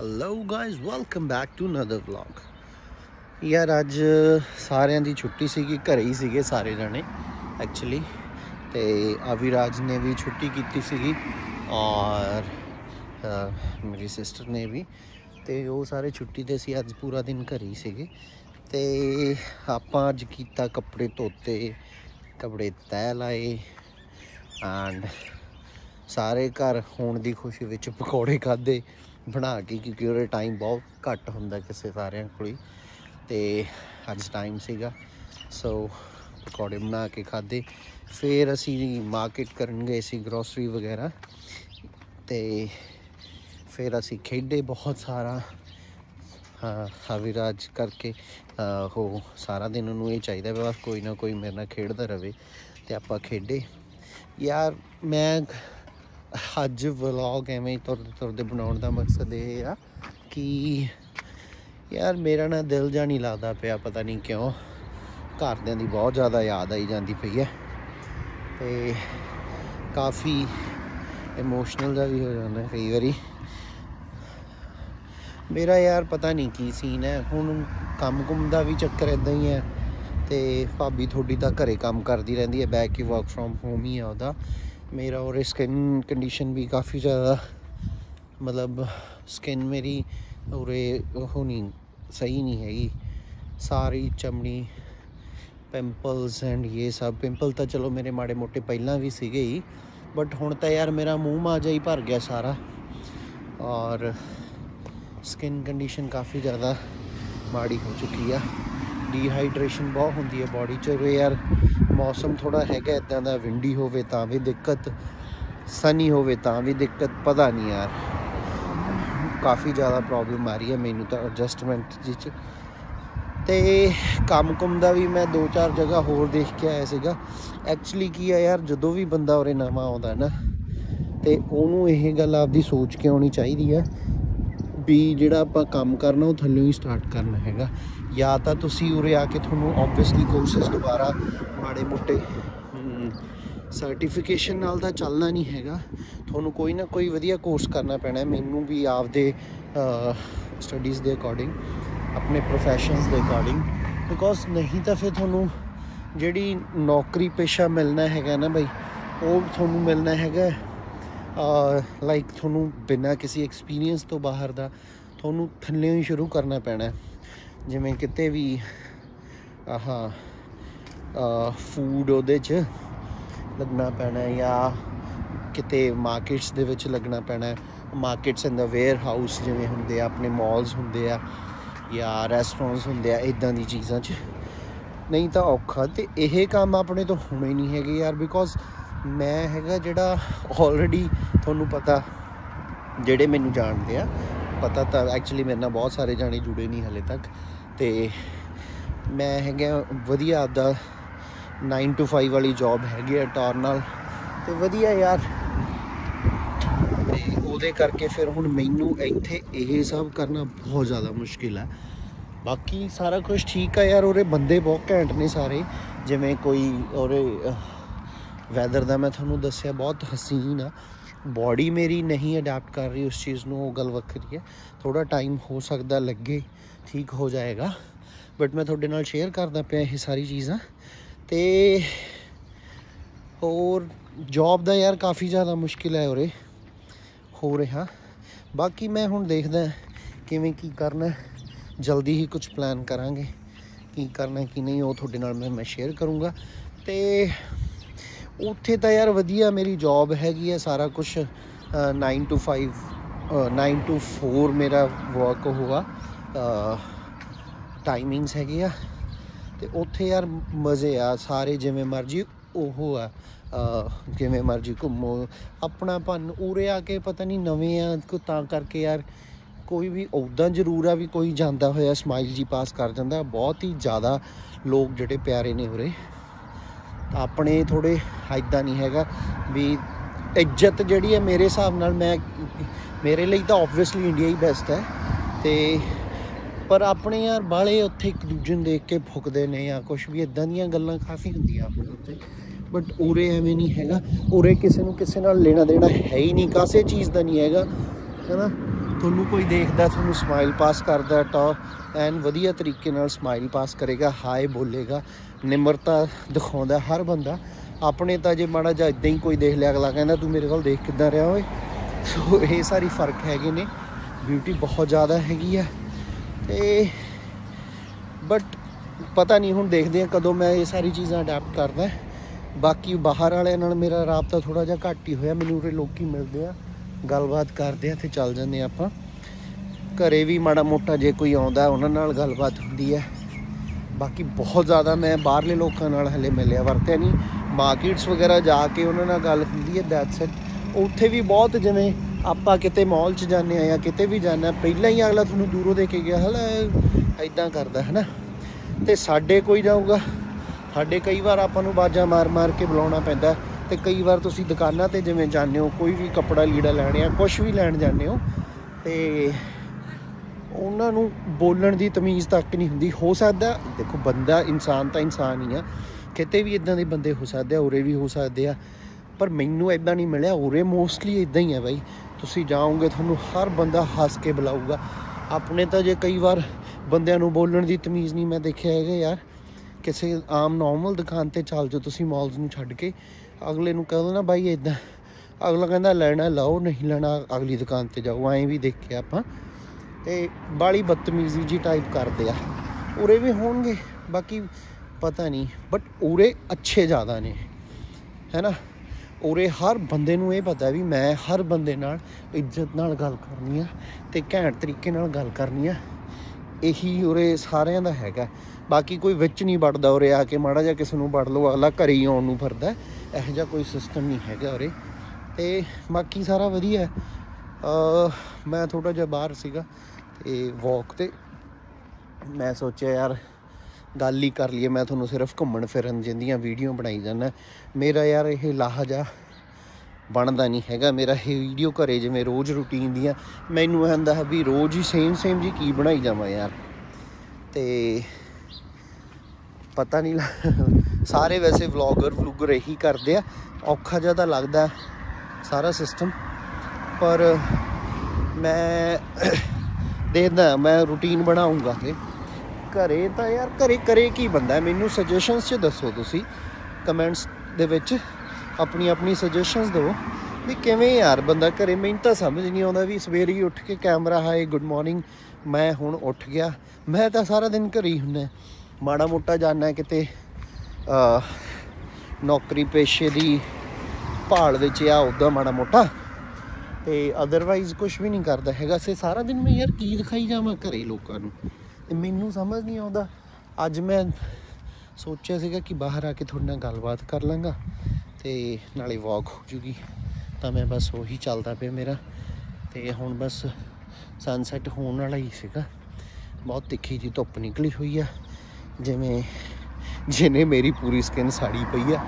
Hello guys welcome back to another vlog ਯਾਰ ਅੱਜ ਸਾਰਿਆਂ ਦੀ ਛੁੱਟੀ ਸੀਗੀ, ਘਰੇ ਹੀ ਸੀਗੇ ਸਾਰੇ ਜਣੇ ਐਕਚੁਅਲੀ ਤੇ ਅਵਿਰਾਜ ਨੇ ਵੀ ਛੁੱਟੀ ਕੀਤੀ ਸੀਗੀ ਔਰ ਮੇਰੀ ਸਿਸਟਰ ਨੇ ਵੀ, ਤੇ ਉਹ ਸਾਰੇ ਛੁੱਟੀ ਤੇ ਸੀ, ਅੱਜ ਪੂਰਾ ਦਿਨ ਘਰੇ ਹੀ ਸੀਗੇ। ਤੇ ਆਪਾਂ ਅੱਜ ਕੀਤਾ ਕੱਪੜੇ ਧੋਤੇ, ਕੱਪੜੇ ਤੈਅ ਲਾਏ ਐਂਡ ਸਾਰੇ ਘਰ ਹੋਣ ਦੀ ਖੁਸ਼ੀ ਵਿੱਚ ਪਕੌੜੇ ਖਾਦੇ ਬਣਾ ਕੇ, ਕਿਉਂਕਿ ਉਹਦੇ ਟਾਈਮ ਬਹੁਤ ਘੱਟ ਹੁੰਦਾ ਕਿਸੇ ਸਾਰਿਆਂ ਕੋਲ। ਹੀ ਤੇ ਅੱਜ ਟਾਈਮ ਸੀਗਾ। ਸੋ ਪਕੌੜੇ ਬਣਾ ਕੇ ਖਾਦੇ ਫਿਰ ਅਸੀਂ ਮਾਰਕੀਟ ਕਰਨ ਗਏ ਸੀ ਗਰੋਸਰੀ ਵਗੈਰਾ। ਤੇ ਫਿਰ ਅਸੀਂ ਖੇਡੇ ਬਹੁਤ ਸਾਰਾ। ਹਾਂ, ਹਵਿਰਾਜ ਕਰਕੇ ਉਹ ਸਾਰਾ ਦਿਨ ਉਹਨੂੰ ਇਹ ਚਾਹੀਦਾ ਵੀ ਬਸ ਕੋਈ ਨਾ ਕੋਈ ਮੇਰੇ ਨਾਲ ਖੇਡਦਾ ਰਵੇ ਤੇ ਆਪਾਂ ਖੇਡੇ। ਯਾਰ, ਮੈਂ ਅੱਜ ਵਲੌਗ ਐਵੇਂ ਹੀ ਤੁਰਦੇ ਤੁਰਦੇ ਬਣਾਉਣ ਦਾ ਮਕਸਦ ਇਹ ਆ ਕਿ ਯਾਰ ਮੇਰਾ ਨਾ ਦਿਲ ਜਾ ਨਹੀਂ ਲੱਗਦਾ ਪਿਆ, ਪਤਾ ਨਹੀਂ ਕਿਉਂ। ਘਰਦਿਆਂ ਦੀ ਬਹੁਤ ਜ਼ਿਆਦਾ ਯਾਦ ਆਈ ਜਾਂਦੀ ਪਈ ਹੈ ਤੇ ਕਾਫੀ ਇਮੋਸ਼ਨਲ ਦਾ ਵੀ ਹੋ ਜਾਂਦਾ ਕਈ ਵਾਰੀ। ਮੇਰਾ ਯਾਰ ਪਤਾ ਨਹੀਂ ਕੀ ਸੀਨ ਹੈ ਹੁਣ ਕੰਮ ਕੁੰਮ ਦਾ ਵੀ ਚੱਕਰ ਇਦਾਂ ਹੀ ਹੈ ਤੇ ਭਾਬੀ ਤੁਹਾਡੀ ਤਾਂ ਘਰੇ ਕੰਮ ਕਰਦੀ ਰਹਿੰਦੀ ਹੈ ਬੈਕ ਹੀ ਵਰਕ ਫਰਮ ਹੋਮ ਹੀ ਆ ਉਹਦਾ। ਮੇਰਾ ਔਰ ਸਕਿਨ ਕੰਡੀਸ਼ਨ ਵੀ ਕਾਫੀ ਜ਼ਿਆਦਾ ਮਤਲਬ ਸਕਿਨ ਮੇਰੀ ਉਰੇ ਉਹ ਨਹੀਂ ਸਹੀ ਨਹੀਂ ਹੈਗੀ ਸਾਰੀ ਚਮੜੀ ਪਿੰਪਲਸ ਐਂਡ ਇਹ ਸਭ ਪਿੰਪਲ ਤਾਂ ਚਲੋ ਮੇਰੇ ਮਾੜੇ ਮੋਟੇ ਪਹਿਲਾਂ ਵੀ ਸੀਗੇ ਹੀ ਬਟ ਹੁਣ ਤਾਂ ਯਾਰ ਮੇਰਾ ਮੂੰਹ ਮਾਜਾ ਹੀ ਭਰ ਗਿਆ ਸਾਰਾ ਔਰ ਸਕਿਨ ਕੰਡੀਸ਼ਨ ਕਾਫੀ ਜ਼ਿਆਦਾ ਮਾੜੀ ਹੋ ਚੁੱਕੀ ਆ ਡੀਹਾਈਡਰੇਸ਼ਨ ਬਹੁਤ ਹੁੰਦੀ ਹੈ ਬਾਡੀ 'ਚ ਉਰੇ ਯਾਰ ਮੌਸਮ ਥੋੜਾ ਹੈਗਾ, ਇਦਾਂ ਦਾ ਵਿੰਡੀ ਹੋਵੇ ਤਾਂ ਵੀ ਦਿੱਕਤ ਸਨੀ ਹੋਵੇ ਤਾਂ ਵੀ ਦਿੱਕਤ, ਪਤਾ ਨਹੀਂ ਯਾਰ। ਕਾਫੀ ਜ਼ਿਆਦਾ ਪ੍ਰੋਬਲਮ ਆ ਰਹੀ ਹੈ ਮੈਨੂੰ ਤਾਂ ਐਡਜਸਟਮੈਂਟ ਜਿਹ ਤੇ ਕੰਮ ਕੁਮ ਦਾ ਵੀ ਮੈਂ ਦੋ ਚਾਰ ਜਗ੍ਹਾ ਹੋਰ ਦੇਖ ਕੇ ਆਇਆ ਸੀਗਾ। ਐਕਚੁਅਲੀ ਕੀ ਆ ਯਾਰ, ਜਦੋਂ ਵੀ ਬੰਦਾ ਉਰੇ ਨਵਾਂ ਆਉਂਦਾ ਨਾ, ਤੇ ਉਹਨੂੰ ਇਹ ਗੱਲ ਆਪਦੀ ਸੋਚ ਕੇ ਆਉਣੀ ਚਾਹੀਦੀ ਆ, ਵੀ ਜਿਹੜਾ ਆਪਾਂ ਕੰਮ ਕਰਨਾ, ਉਹ ਥੱਲੇ ਹੀ ਸਟਾਰਟ ਕਰਨਾ ਹੈਗਾ। ਜਾਂ ਤਾਂ ਤੁਸੀਂ ਉਰੇ ਆ ਕੇ ਤੁਹਾਨੂੰ ਆਬਵੀਅਸਲੀ ਕੋਰਸਸ ਦੁਬਾਰਾ ਮਾੜੇ ਮੋਟੇ ਸਰਟੀਫਿਕੇਸ਼ਨ ਨਾਲ ਤਾਂ ਚੱਲਣਾ ਨਹੀਂ ਹੈਗਾ। ਤੁਹਾਨੂੰ ਕੋਈ ਨਾ ਕੋਈ ਵਧੀਆ ਕੋਰਸ ਕਰਨਾ ਪੈਣਾ ਮੈਨੂੰ ਵੀ ਆਪਦੇ ਸਟੱਡੀਜ਼ ਦੇ ਅਕੋਰਡਿੰਗ ਆਪਣੇ ਪ੍ਰੋਫੈਸ਼ਨਸ ਦੇ ਅਕੋਰਡਿੰਗ ਬਿਕੋਜ਼ ਨਹੀਂ ਤਾਂ ਫਿਰ ਤੁਹਾਨੂੰ ਜਿਹੜੀ ਨੌਕਰੀ ਪੇਸ਼ਾ ਮਿਲਣਾ ਹੈਗਾ ਨਾ ਬਈ, ਉਹ ਤੁਹਾਨੂੰ ਮਿਲਣਾ ਹੈਗਾ ਲਾਈਕ ਤੁਹਾਨੂੰ ਬਿਨਾਂ ਕਿਸੇ ਐਕਸਪੀਰੀਅੰਸ ਤੋਂ ਬਾਹਰ ਦਾ, ਤੁਹਾਨੂੰ ਥੱਲੇ ਹੀ ਸ਼ੁਰੂ ਕਰਨਾ ਪੈਣਾ ਜਿਵੇਂ ਕਿਤੇ ਵੀ ਆਹਾ ਫੂਡ ਉਹਦੇ 'ਚ ਲੱਗਣਾ ਪੈਣਾ ਜਾਂ ਕਿਤੇ ਮਾਰਕੀਟਸ ਦੇ ਵਿੱਚ ਲੱਗਣਾ ਪੈਣਾ ਮਾਰਕੀਟਸ ਇਨ ਦਾ ਵੇਅਰ ਹਾਊਸ ਜਿਵੇਂ ਹੁੰਦੇ ਆ, ਆਪਣੇ ਮਾਲਸ ਹੁੰਦੇ ਆ ਜਾਂ ਰੈਸਟੋਰੈਂਟਸ ਹੁੰਦੇ ਆ ਇਦਾਂ ਦੀ ਚੀਜ਼ਾਂ 'ਚ। ਨਹੀਂ ਤਾਂ ਔਖਾ ਤੇ ਇਹ ਕੰਮ ਆਪਣੇ ਤੋਂ ਹੋਣੇ ਨਹੀਂ ਹੈਗੇ ਯਾਰ ਬਿਕੋਜ਼ ਮੈਂ ਹੈਗਾ ਜਿਹੜਾ ਆਲਰੇਡੀ ਤੁਹਾਨੂੰ ਪਤਾ ਜਿਹੜੇ ਮੈਨੂੰ ਜਾਣਦੇ ਆ ਪਤਾ ਤਾਂ ਐਕਚੁਅਲੀ ਮੇਰੇ ਨਾਲ ਬਹੁਤ ਸਾਰੇ ਜਾਣੇ ਜੁੜੇ ਨਹੀਂ ਹਲੇ ਤੱਕ ਤੇ ਮੈਂ ਹੈਗਾ ਵਧੀਆ ਆਪਦਾ 9 to 5 ਵਾਲੀ ਜੌਬ ਹੈਗੀ ਆ ਟੌਰ ਨਾਲ ਤੇ ਵਧੀਆ ਯਾਰ। ਤੇ ਉਹਦੇ ਕਰਕੇ ਫਿਰ ਹੁਣ ਮੈਨੂੰ ਇੱਥੇ ਇਹ ਸਭ ਕਰਨਾ ਬਹੁਤ ਜ਼ਿਆਦਾ ਮੁਸ਼ਕਿਲ ਆ। ਬਾਕੀ ਸਾਰਾ ਕੁਝ ਠੀਕ ਆ ਯਾਰ ਉਹਰੇ ਬੰਦੇ ਬਹੁਤ ਘੈਂਟ ਨੇ ਸਾਰੇ। ਜਿਵੇਂ ਕੋਈ ਉਹਰੇ ਵੈਦਰ ਦਾ ਮੈਂ ਤੁਹਾਨੂੰ ਦੱਸਿਆ, ਬਹੁਤ ਹਸੀਨ ਆ। ਬਾਡੀ ਮੇਰੀ ਨਹੀਂ ਅਡਾਪਟ ਕਰ ਰਹੀ ਉਸ ਚੀਜ਼ ਨੂੰ, ਉਹ ਗੱਲ ਵੱਖਰੀ ਹੈ। ਥੋੜਾ ਟਾਈਮ ਹੋ ਸਕਦਾ ਲੱਗੇ, ਠੀਕ ਹੋ ਜਾਏਗਾ। ਬਟ ਮੈਂ ਤੁਹਾਡੇ ਨਾਲ ਸ਼ੇਅਰ ਕਰਦਾ ਪਿਆ ਇਹ ਸਾਰੀ ਚੀਜ਼ਾਂ। ਤੇ ਹੋਰ ਜੌਬ ਦਾ ਯਾਰ ਕਾਫੀ ਜ਼ਿਆਦਾ ਮੁਸ਼ਕਿਲ ਹੈ ਉਰੇ, ਹੋ ਰਿਹਾ। ਬਾਕੀ ਮੈਂ ਹੁਣ ਦੇਖਦਾ ਕਿਵੇਂ ਕੀ ਕਰਨਾ ਜਲਦੀ ਹੀ ਕੁਝ ਪਲਾਨ ਕਰਾਂਗੇ, ਕੀ ਕਰਨਾ ਕੀ ਨਹੀਂ, ਉਹ ਤੁਹਾਡੇ ਨਾਲ ਮੈਂ ਮੈਂ ਸ਼ੇਅਰ ਕਰੂੰਗਾ। ਤੇ ਉੱਥੇ ਤਾਂ ਯਾਰ ਵਧੀਆ ਮੇਰੀ ਜੌਬ ਹੈਗੀ ਹੈ ਸਾਰਾ ਕੁਝ 9 ਟੂ 5 9 ਟੂ 4 ਮੇਰਾ ਵਰਕ ਹੋਗਾ ਟਾਈਮਿੰਗਸ ਹੈਗੇ ਆ, ਤੇ ਉੱਥੇ ਯਾਰ ਮਜ਼ੇ ਆ ਸਾਰੇ ਜਿਵੇਂ ਮਰਜ਼ੀ ਉਹ ਆ ਜਿਵੇਂ ਮਰਜ਼ੀ ਘੁੰਮੋ, ਆਪਣਾ ਭੰਨ ਉਰੇ ਆ ਕੇ ਪਤਾ ਨਹੀਂ ਨਵੇਂ ਆ, ਕੋ ਤਾਂ ਕਰਕੇ ਯਾਰ ਕੋਈ ਵੀ ਉਦਾਂ ਜ਼ਰੂਰ ਆ ਵੀ ਕੋਈ ਜਾਂਦਾ ਹੋਇਆ ਸਮਾਈਲ ਜੀ ਪਾਸ ਕਰ ਜਾਂਦਾ, ਬਹੁਤ ਹੀ ਜ਼ਿਆਦਾ ਲੋਕ ਜਿਹੜੇ ਪਿਆਰੇ ਨੇ ਉਰੇ। ਤਾਂ ਆਪਣੇ ਥੋੜੇ ਐਦਾਂ ਨਹੀਂ ਹੈਗਾ ਵੀ ਇੱਜ਼ਤ ਜਿਹੜੀ ਹੈ ਮੇਰੇ ਹਿਸਾਬ ਨਾਲ ਮੈਂ, ਮੇਰੇ ਲਈ ਤਾਂ ਆਬਵੀਅਸਲੀ ਇੰਡੀਆ ਹੀ ਬੈਸਟ ਹੈ ਤੇ ਪਰ ਆਪਣੇ ਯਾਰ ਬਾਲੇ ਉੱਥੇ ਇੱਕ ਦੂਜੇ ਨੂੰ ਦੇਖ ਕੇ ਫੁਕਦੇ ਨੇ ਜਾਂ ਕੁਝ ਵੀ ਇਦਾਂ ਦੀਆਂ ਗੱਲਾਂ ਕਾਫੀ ਹੁੰਦੀਆਂ ਆਪਣੇ ਉੱਤੇ ਬਟ ਉਰੇ ਐਵੇਂ ਨਹੀਂ ਹੈਗਾ, ਉਰੇ ਕਿਸੇ ਨੂੰ ਕਿਸੇ ਨਾਲ ਲੈਣਾ ਦੇਣਾ ਹੈ ਹੀ ਨਹੀਂ, ਕਾਸੇ ਚੀਜ਼ ਦਾ ਨਹੀਂ ਹੈਗਾ, ਹੈਨਾ? ਤੁਹਾਨੂੰ ਕੋਈ ਦੇਖਦਾ, ਤੁਹਾਨੂੰ ਸਮਾਈਲ ਪਾਸ ਕਰਦਾ ਤਾਂ ਐਨ ਵਧੀਆ ਤਰੀਕੇ ਨਾਲ ਸਮਾਈਲ ਪਾਸ ਕਰੇਗਾ ਹਾਈ ਬੋਲੇਗਾ, ਨਿਮਰਤਾ ਦਿਖਾਉਂਦਾ ਹਰ ਬੰਦਾ। ਆਪਣੇ ਤਾਂ ਜੇ ਮਾੜਾ ਜਿਹਾ ਇਦਾਂ ਹੀ ਕੋਈ ਦੇਖ ਲਿਆ, ਅਗਲਾ ਕਹਿੰਦਾ, ਤੂੰ ਮੇਰੇ ਕੋਲ ਦੇਖ ਕਿੱਦਾਂ ਰਿਹਾ ਓਏ? ਸੋ ਇਹ ਸਾਰੀ ਫ਼ਰਕ ਹੈਗੇ ਨੇ ਬਿਊਟੀ ਬਹੁਤ ਜ਼ਿਆਦਾ ਹੈਗੀ ਆ। ਤੇ ਬਟ ਪਤਾ ਨਹੀਂ, ਹੁਣ ਦੇਖਦੇ ਆ ਕਦੋਂ ਮੈਂ ਇਹ ਸਾਰੀ ਚੀਜ਼ਾਂ ਅਡਾਪਟ ਕਰਦਾ। ਬਾਕੀ ਬਾਹਰ ਵਾਲਿਆਂ ਨਾਲ ਮੇਰਾ ਰਾਬਤਾ ਥੋੜਾ ਜਿਹਾ ਘੱਟ ਹੀ ਹੋਇਆ, ਮੈਨੂੰ ਉਰੇ ਲੋਕੀ ਮਿਲਦੇ ਆ। ਗੱਲਬਾਤ ਕਰਦੇ ਆ ਤੇ ਚੱਲ ਜਾਂਦੇ ਆ ਆਪਾਂ। ਘਰੇ ਵੀ ਮਾੜਾ ਮੋਟਾ ਜੇ ਕੋਈ ਆਉਂਦਾ, ਉਹਨਾਂ ਨਾਲ ਗੱਲਬਾਤ ਹੁੰਦੀ ਹੈ। ਬਾਕੀ ਬਹੁਤ ਜ਼ਿਆਦਾ ਮੈਂ ਬਾਹਰਲੇ ਲੋਕਾਂ ਨਾਲ ਹਲੇ ਮਿਲਿਆ, ਵਰਤਿਆ ਨਹੀਂ। ਮਾਰਕੀਟਸ ਵਗੈਰਾ ਜਾ ਕੇ ਉਹਨਾਂ ਨਾਲ ਗੱਲ ਹੁੰਦੀ ਹੈ ਦੈਟਸ ਇਟ ਉੱਥੇ ਵੀ ਬਹੁਤ ਜਿਵੇਂ ਆਪਾਂ ਕਿਤੇ ਮਾਲ 'ਚ ਜਾਂਦੇ ਆ ਜਾਂ ਕਿਤੇ ਵੀ ਜਾਂਦੇ ਪਹਿਲਾਂ ਹੀ ਅਗਲਾ ਤੁਹਾਨੂੰ ਦੂਰੋਂ ਦੇ ਕੇ ਗਿਆ, ਹਲਾ ਐਦਾਂ ਕਰਦਾ ਹੈ ਨਾ ਤੇ ਸਾਡੇ ਕੋਈ ਜਾਊਗਾ, ਸਾਡੇ ਕਈ ਵਾਰ ਆਪਾਂ ਨੂੰ ਬਾਜਾਂ ਮਾਰ-ਮਾਰ ਕੇ ਬੁਲਾਉਣਾ ਪੈਂਦਾ। ਤੇ ਕਈ ਵਾਰ ਤੁਸੀਂ ਦੁਕਾਨਾਂ ਤੇ ਜਿਵੇਂ ਜਾਂਦੇ ਹੋ, ਕੋਈ ਵੀ ਕੱਪੜਾ ਲੀੜਾ ਲੈਣੇ ਆ ਕੁਝ ਵੀ ਲੈਣ ਜਾਂਦੇ ਹੋ, ਤੇ ਉਹਨਾਂ ਨੂੰ ਬੋਲਣ ਦੀ ਤਮੀਜ਼ ਤੱਕ ਨਹੀਂ ਹੁੰਦੀ। ਹੋ ਸਕਦਾ, ਦੇਖੋ ਬੰਦਾ ਇਨਸਾਨ ਤਾਂ ਇਨਸਾਨ ਹੀ ਆ। ਕਿਤੇ ਵੀ ਇਦਾਂ ਦੇ ਬੰਦੇ ਹੋ ਸਕਦੇ ਆ, ਉਰੇ ਵੀ ਹੋ ਸਕਦੇ ਆ। ਪਰ ਮੈਨੂੰ ਇਦਾਂ ਨਹੀਂ ਮਿਲਿਆ, ਉਰੇ ਮੋਸਟਲੀ ਇਦਾਂ ਹੀ ਆ ਬਾਈ। ਤੁਸੀਂ ਜਾਓਗੇ, ਤੁਹਾਨੂੰ ਹਰ ਬੰਦਾ ਹੱਸ ਕੇ ਬੁਲਾਊਗਾ। ਆਪਣੇ ਤਾਂ ਜੇ ਕਈ ਵਾਰ ਬੰਦਿਆਂ ਨੂੰ ਬੋਲਣ ਦੀ ਤਮੀਜ਼ ਨਹੀਂ ਮੈਂ ਦੇਖਿਆ ਹੈਗਾ ਯਾਰ। ਕਿਸੇ ਆਮ ਨਾਰਮਲ ਦੁਕਾਨ ਤੇ ਚੱਲ ਜਾਓ, ਤੁਸੀਂ ਮਾਲਸ ਨੂੰ ਛੱਡ ਕੇ। ਅਗਲੇ ਨੂੰ ਕਹਿੰਦੇ ਨਾ ਬਾਈ ਇਦਾਂ ਅਗਲਾ ਕਹਿੰਦਾ ਲੈਣਾ ਲਾਓ, ਨਹੀਂ ਲੈਣਾ ਅਗਲੀ ਦੁਕਾਨ ਤੇ ਜਾਓ, ਐਂ ਵੀ ਦੇਖਿਆ ਆਪਾਂ। ਤੇ ਬਾਲੀ ਬਦਤਮੀਜ਼ੀ ਜੀ ਟਾਈਪ ਕਰਦੇ ਆ। ਉਰੇ ਵੀ ਹੋਣਗੇ, ਬਾਕੀ ਪਤਾ ਨਹੀਂ ਬਟ ਉਰੇ ਅੱਛੇ ਜ਼ਿਆਦਾ ਨੇ, ਹੈਨਾ? ਉਰੇ ਹਰ ਬੰਦੇ ਨੂੰ ਇਹ ਪਤਾ ਵੀ ਮੈਂ ਹਰ ਬੰਦੇ ਨਾਲ ਇੱਜ਼ਤ ਨਾਲ ਗੱਲ ਕਰਨੀ ਆ ਤੇ ਘੈਂਟ ਤਰੀਕੇ ਨਾਲ ਗੱਲ ਕਰਨੀ ਆ। ਇਹੀ ਉਰੇ ਸਾਰਿਆਂ ਦਾ ਹੈਗਾ। ਬਾਕੀ ਕੋਈ ਵਿੱਚ ਨਹੀਂ ਵੜਦਾ ਉਰੇ ਆ ਕੇ, ਮਾੜਾ ਜਿਹਾ ਕਿਸੇ ਨੂੰ ਵੜ ਲਓ, ਅਗਲਾ ਘਰੇ ਹੀ ਆਉਣ ਨੂੰ ਫਿਰਦਾ ਇਹੋ ਜਿਹਾ ਕੋਈ ਸਿਸਟਮ ਨਹੀਂ ਹੈਗਾ ਉਰੇ। ਤੇ ਬਾਕੀ ਸਾਰਾ ਵਧੀਆ ਮੈਂ ਥੋੜਾ ਜਿਹਾ ਬਾਹਰ ਸੀਗਾ ਤੇ ਵਾਕ ਤੇ। ਮੈਂ ਸੋਚਿਆ ਯਾਰ ਗੱਲ ਹੀ ਕਰ ਲਈਏ, ਮੈਂ ਤੁਹਾਨੂੰ ਸਿਰਫ ਘੁੰਮਣ ਫਿਰਨ ਜਿੰਦੀਆਂ ਵੀਡੀਓ ਬਣਾਈ ਜਾਂਦਾ ਮੇਰਾ ਯਾਰ ਇਹ ਲਾਹਜਾ ਬਣਦਾ ਨਹੀਂ ਹੈਗਾ। ਮੇਰਾ ਇਹ ਵੀਡੀਓ ਘਰੇ ਜਿਵੇਂ ਰੋਜ਼ ਰੁਟੀਨ ਦੀਆਂ, ਮੈਨੂੰ ਆਂਦਾ ਹੈ ਵੀ ਰੋਜ਼ ਹੀ ਸੇਮ ਸੇਮ ਜੀ ਕੀ ਬਣਾਈ ਜਾਵਾਂ ਯਾਰ। ਤੇ ਪਤਾ ਨਹੀਂ ਸਾਰੇ ਵੈਸੇ ਵਲੌਗਰ ਵਲੂਗਰ ਇਹੀ ਕਰਦੇ ਆ। ਔਖਾ ਜਿਹਾ ਤਾਂ ਲੱਗਦਾ ਸਾਰਾ ਸਿਸਟਮ ਪਰ ਮੈਂ ਦੇਖਦਾ ਮੈਂ ਰੂਟੀਨ ਬਣਾਉਂਗਾ ਤੇ। ਘਰੇ ਤਾਂ ਯਾਰ, ਘਰੇ ਕਰੇ ਕੀ ਬੰਦਾ ਮੈਨੂੰ ਸੁਜੈਸ਼ਨਸ ਚ ਦੱਸੋ ਤੁਸੀਂ। ਕਮੈਂਟਸ ਦੇ ਵਿੱਚ ਆਪਣੀ ਆਪਣੀ ਸੁਜੈਸ਼ਨਸ ਦਿਓ। ਵੀ ਕਿਵੇਂ ਯਾਰ ਬੰਦਾ ਘਰੇ? ਮੈਨੂੰ ਤਾਂ ਸਮਝ ਨਹੀਂ ਆਉਂਦਾ ਵੀ ਸਵੇਰੇ ਹੀ ਉੱਠ ਕੇ ਕੈਮਰਾ ਹਾਏ ਗੁੱਡ ਮਾਰਨਿੰਗ ਮੈਂ ਹੁਣ ਉੱਠ ਗਿਆ। ਮੈਂ ਤਾਂ ਸਾਰਾ ਦਿਨ ਘਰੇ ਹੀ ਹੁੰਨਾ ਮਾੜਾ ਮੋਟਾ ਜਾਣਾ ਕਿਤੇ ਨੌਕਰੀ ਪੇਸ਼ੇ ਦੀ ਭਾਲ ਵਿੱਚ ਆ ਉਦਾਂ ਮਾੜਾ ਮੋਟਾ। ਤੇ ਅਦਰਵਾਈਜ਼ ਕੁਝ ਵੀ ਨਹੀਂ ਕਰਦਾ ਹੈਗਾ। ਸੇ ਸਾਰਾ ਦਿਨ ਮੈਂ ਯਾਰ ਕੀ ਦਿਖਾਈ ਜਾਵਾਂ ਘਰੇ ਲੋਕਾਂ ਨੂੰ। ਤੇ ਮੈਨੂੰ ਸਮਝ ਨਹੀਂ ਆਉਂਦਾ। ਅੱਜ ਮੈਂ ਸੋਚਿਆ ਸੀਗਾ ਕਿ ਬਾਹਰ ਆ ਕੇ ਤੁਹਾਡੇ ਨਾਲ ਗੱਲਬਾਤ ਕਰ ਲਾਂਗਾ ਤੇ ਨਾਲੇ ਵਾਕ ਹੋ ਜੂਗੀ। ਤਾਂ ਮੈਂ ਬਸ ਉਹੀ ਚੱਲਦਾ ਪਿਆ ਮੇਰਾ। ਤੇ ਹੁਣ ਬਸ ਸਨਸੈਟ ਹੋਣ ਵਾਲਾ ਹੀ ਸੀਗਾ। ਬਹੁਤ ਤਿੱਖੀ ਜੀ ਧੁੱਪ ਨਿਕਲੀ ਹੋਈ ਆ। ਜਿਵੇਂ ਜਿਹਨੇ ਮੇਰੀ ਪੂਰੀ ਸਕਿਨ ਸਾੜੀ ਪਈ ਆ।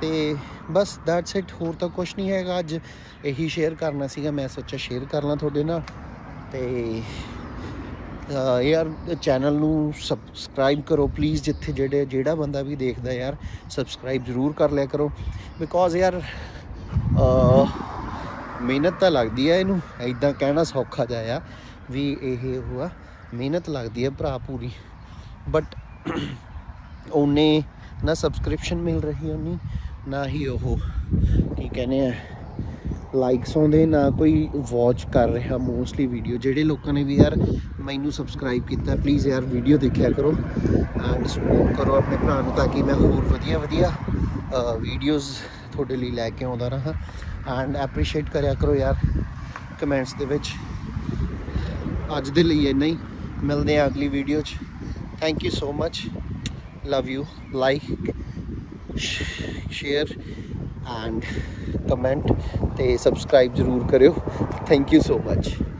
ਤੇ ਬਸ ਦੈਟਸ ਇਟ ਹੋਰ ਤਾਂ ਕੁਝ ਨਹੀਂ ਹੈਗਾ। ਅੱਜ ਇਹੀ ਸ਼ੇਅਰ ਕਰਨਾ ਸੀਗਾ, ਮੈਂ ਸੋਚਿਆ ਸ਼ੇਅਰ ਕਰ ਲਾਂ ਤੁਹਾਡੇ ਨਾਲ। ਤੇ ਯਾਰ ਚੈਨਲ ਨੂੰ ਸਬਸਕ੍ਰਾਈਬ ਕਰੋ ਪਲੀਜ਼ ਜਿੱਥੇ ਜਿਹੜੇ, ਜਿਹੜਾ ਬੰਦਾ ਵੀ ਦੇਖਦਾ ਯਾਰ ਸਬਸਕ੍ਰਾਈਬ ਜ਼ਰੂਰ ਕਰ ਲਿਆ ਕਰੋ। ਬਿਕੋਜ਼ ਯਾਰ ਮਿਹਨਤ ਤਾਂ ਲੱਗਦੀ ਆ ਇਹਨੂੰ। ਐਦਾਂ ਕਹਿਣਾ ਸੌਖਾ ਜਿਹਾ ਆ ਵੀ ਇਹ ਹੋਆ ਮਿਹਨਤ ਲੱਗਦੀ ਹੈ ਭਰਾ ਪੂਰੀ। ਬਟ ਉਹਨੇ ਨਾ ਸਬਸਕ੍ਰਿਪਸ਼ਨ ਮਿਲ ਰਹੀ ਉਹਨੀ, ਨਾ ਹੀ ਉਹ ਕੀ ਕਹਿੰਦੇ ਆ ਲਾਈਕਸ ਆਉਂਦੇ, ਨਾ ਕੋਈ ਵਾਚ ਕਰ ਰਿਹਾ ਮੋਸਟਲੀ ਵੀਡੀਓ ਜਿਹੜੇ ਲੋਕਾਂ ਨੇ ਵੀ ਯਾਰ ਮੈਨੂੰ ਸਬਸਕ੍ਰਾਈਬ ਕੀਤਾ ਪਲੀਜ਼ ਯਾਰ ਵੀਡੀਓ ਦੇਖਿਆ ਕਰੋ ਐਂਡ ਸਪੋਰਟ ਕਰੋ ਆਪਣੇ ਭਰਾ ਨੂੰ ਤਾਂ ਕਿ ਮੈਂ ਹੋਰ ਵਧੀਆ ਵਧੀਆ ਵੀਡੀਓਜ਼ ਤੁਹਾਡੇ ਲਈ ਲੈ ਕੇ ਆਉਂਦਾ ਰਹਾ ਐਂਡ ਐਪਰੀਸ਼ੀਏਟ ਕਰਿਆ ਕਰੋ ਯਾਰ ਕਮੈਂਟਸ ਦੇ ਵਿੱਚ। ਅੱਜ ਦੇ ਲਈ ਇੰਨਾ ਹੀ, ਮਿਲਦੇ ਆ ਅਗਲੀ ਵੀਡੀਓ 'ਚ। thank you so much love you like share and comment ਤੇ ਸਬਸਕ੍ਰਾਈਬ ਜ਼ਰੂਰ ਕਰਿਓ thank you so much love you all